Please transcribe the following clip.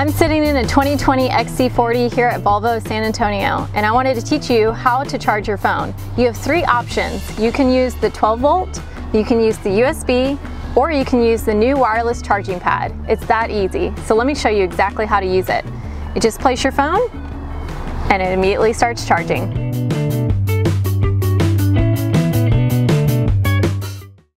I'm sitting in a 2020 XC40 here at Volvo San Antonio and I wanted to teach you how to charge your phone. You have three options. You can use the 12 volt, you can use the USB, or you can use the new wireless charging pad. It's that easy. So let me show you exactly how to use it. You just place your phone and it immediately starts charging.